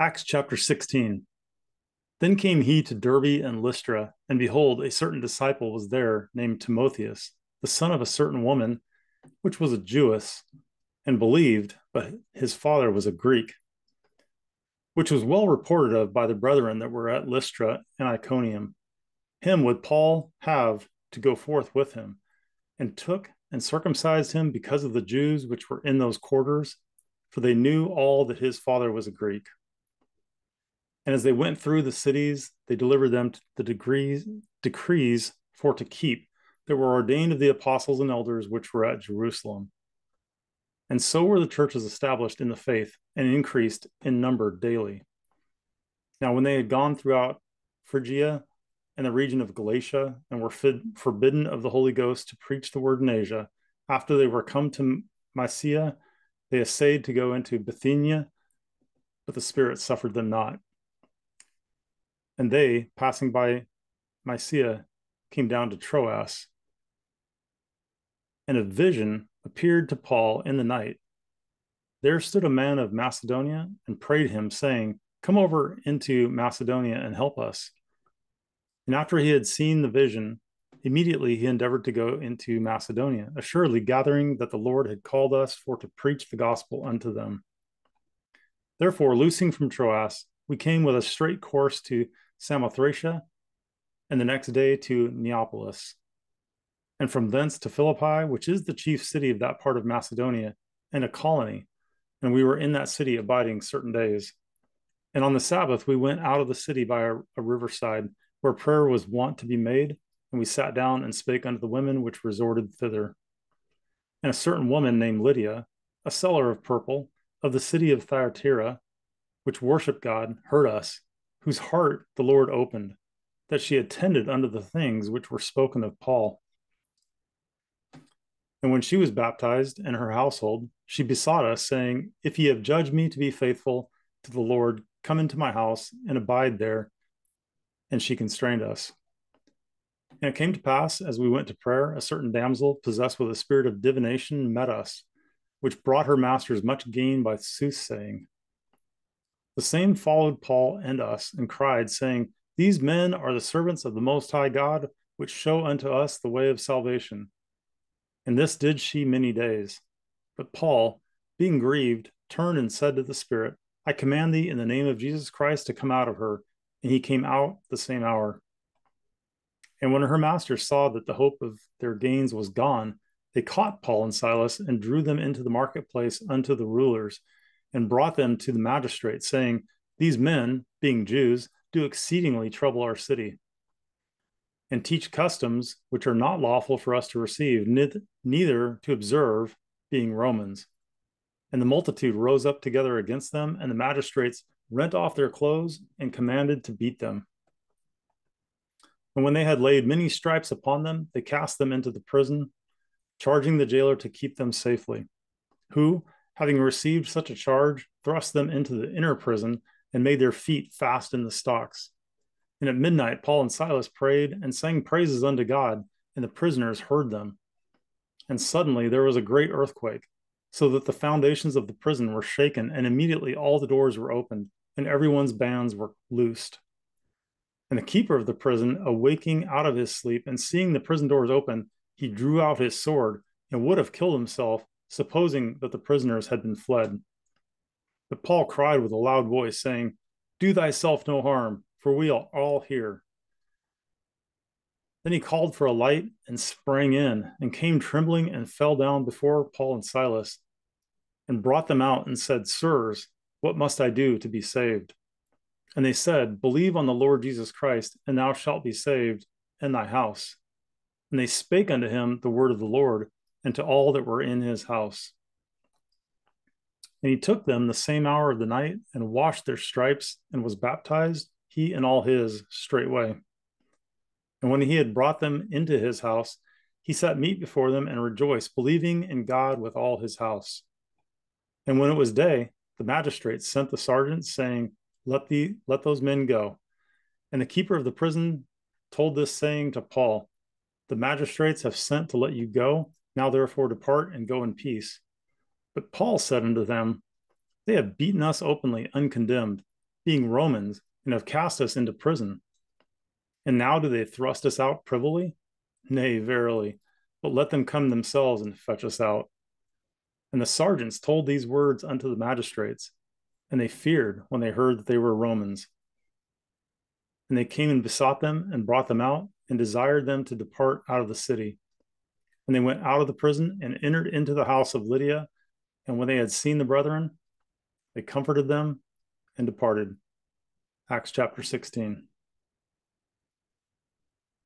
Acts chapter 16. Then came he to Derbe and Lystra, and behold, a certain disciple was there named Timotheus, the son of a certain woman, which was a Jewess, and believed, but his father was a Greek, which was well reported of by the brethren that were at Lystra and Iconium. Him would Paul have to go forth with him, and took and circumcised him because of the Jews which were in those quarters, for they knew all that his father was a Greek. And as they went through the cities, they delivered them to the degrees, decrees for to keep that were ordained of the apostles and elders which were at Jerusalem. And so were the churches established in the faith and increased in number daily. Now, when they had gone throughout Phrygia and the region of Galatia and were forbidden of the Holy Ghost to preach the word in Asia, after they were come to Mysia, they essayed to go into Bithynia, but the Spirit suffered them not. And they, passing by Mysia, came down to Troas. And a vision appeared to Paul in the night. There stood a man of Macedonia and prayed him, saying, Come over into Macedonia and help us. And after he had seen the vision, immediately he endeavored to go into Macedonia, assuredly gathering that the Lord had called us for to preach the gospel unto them. Therefore, loosing from Troas, we came with a straight course to Samothracia, and the next day to Neapolis, and from thence to Philippi, which is the chief city of that part of Macedonia, and a colony. And we were in that city abiding certain days. And on the Sabbath, we went out of the city by a, a riverside where prayer was wont to be made, and we sat down and spake unto the women which resorted thither. And a certain woman named Lydia, a seller of purple, of the city of Thyatira, which worshipped God, heard us whose heart the Lord opened, that she attended unto the things which were spoken of Paul. And when she was baptized and her household, she besought us, saying, If ye have judged me to be faithful to the Lord, come into my house and abide there. And she constrained us. And it came to pass, as we went to prayer, a certain damsel possessed with a spirit of divination met us, which brought her masters much gain by soothsaying. The same followed Paul and us and cried, saying, These men are the servants of the Most High God, which show unto us the way of salvation. And this did she many days. But Paul, being grieved, turned and said to the Spirit, I command thee in the name of Jesus Christ to come out of her. And he came out the same hour. And when her masters saw that the hope of their gains was gone, they caught Paul and Silas and drew them into the marketplace unto the rulers and brought them to the magistrate, saying, These men, being Jews, do exceedingly trouble our city and teach customs which are not lawful for us to receive, neither to observe, being Romans. And the multitude rose up together against them, and the magistrates rent off their clothes and commanded to beat them. And when they had laid many stripes upon them, they cast them into the prison, charging the jailer to keep them safely, who, having received such a charge, thrust them into the inner prison and made their feet fast in the stocks. And at midnight, Paul and Silas prayed and sang praises unto God, and the prisoners heard them. And suddenly there was a great earthquake, so that the foundations of the prison were shaken, and immediately all the doors were opened, and everyone's bands were loosed. And the keeper of the prison, awaking out of his sleep and seeing the prison doors open, he drew out his sword and would have killed himself supposing that the prisoners had been fled. But Paul cried with a loud voice, saying, Do thyself no harm, for we are all here. Then he called for a light and sprang in, and came trembling and fell down before Paul and Silas, and brought them out and said, Sirs, what must I do to be saved? And they said, Believe on the Lord Jesus Christ, and thou shalt be saved, and thy house. And they spake unto him the word of the Lord and to all that were in his house. And he took them the same hour of the night and washed their stripes and was baptized, he and all his, straightway. And when he had brought them into his house, he set meat before them and rejoiced, believing in God with all his house. And when it was day, the magistrates sent the sergeants, saying, Let the let those men go. And the keeper of the prison told this saying to Paul, The magistrates have sent to let you go now therefore depart and go in peace. But Paul said unto them, They have beaten us openly, uncondemned, being Romans, and have cast us into prison. And now do they thrust us out privily? Nay, verily, but let them come themselves and fetch us out. And the sergeants told these words unto the magistrates, and they feared when they heard that they were Romans. And they came and besought them and brought them out and desired them to depart out of the city. And they went out of the prison and entered into the house of Lydia. And when they had seen the brethren, they comforted them and departed. Acts chapter 16.